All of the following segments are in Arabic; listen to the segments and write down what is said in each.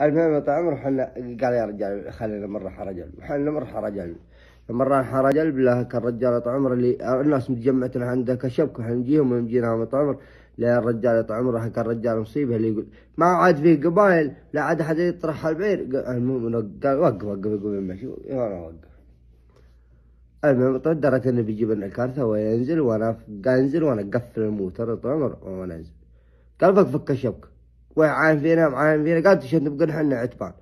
المهم طال عمره حنا قال يا رجال خلينا نمرح رجل. حنا نمرح رجل. لما راح رجل بالله كان رجال طال عمره اللي الناس متجمعة عنده كشبك حنجيهم ونجينا طال عمر لا الرجال طال عمره كان رجال مصيبة اللي يقول ما عاد فيه قبائل لا عاد أحد يطرح البعير المهم قال وقف وقف يقول مشي وأنا وقف المهم قدرت إنه بيجيب لنا الكارثة وينزل وأنا انزل وأنا أقفل الموتر طال عمر وأنا أنزل. قال فك فك الشبكة. وعاين فينا معاين فينا. قالت شد بقول حنا عتبان.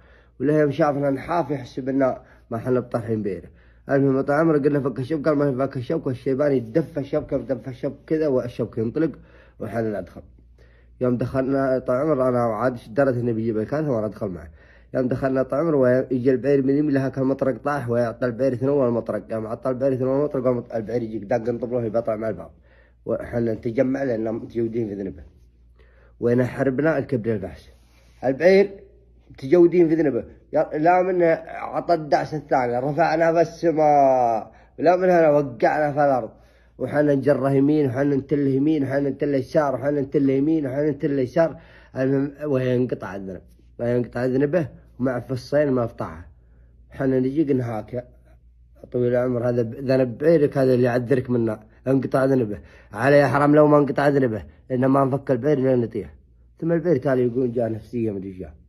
ولا يوم شافنا نحاف يحسب ان ما حنا بطرحين بيره المهم طال عمره قلنا فك الشبكة قال ما فك الشبكة والشيباني دف الشبكة دف الشبكة كذا والشبكة ينطلق وحنا ندخل يوم دخلنا طال عمر أنا عاد درت انه بيجيب الكارثه وأنا أدخل معه. يوم دخلنا طال عمر ويجي البعير من يمين لها كان مطرق طاح ويعطى البعير ثنو المطرق يوم عطى البعير ثنو المطرق البعير يجيك دق نطبله بيطلع مع الباب. وحنا نتجمع لأن متجودين في ذنبه. وين حربنا الكبد البحث البعير متجودين في ذنبه. لا من عطى الدعس الثاني رفعنا في السماء. لا من هنا وقعنا في الأرض. وحنا نجرة يمين وحنا نتل يمين وحنا نتل يسار وحنا نتل يمين وحنا نتل يسار. وينقطع الذنب. وينقطع ذنبه ومع فصين ما أفطعها. حنا نجي قلنا هاك طويل العمر هذا ذنب بعيرك هذا اللي يعذرك منا انقطع ذنبه. على يا حرام لو ما انقطع ذنبه لأنه ما نفك البعير لين نطيح. ثم البعير تالي يقول جاء نفسية مدري